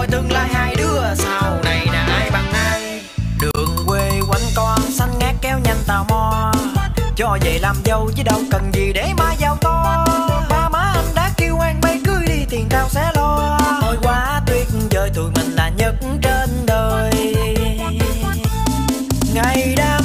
coi tương lai hai đứa, sau này là ai bằng ai? Đường quê quanh con xanh ngát kéo nhanh tò mò. Cho về làm dâu chứ đâu cần gì để má giàu to. Ba má anh đã kêu anh bay cưới đi tiền tao sẽ lo. Thôi quá tuyệt vời tụi mình là nhất trên đời. Ngày đang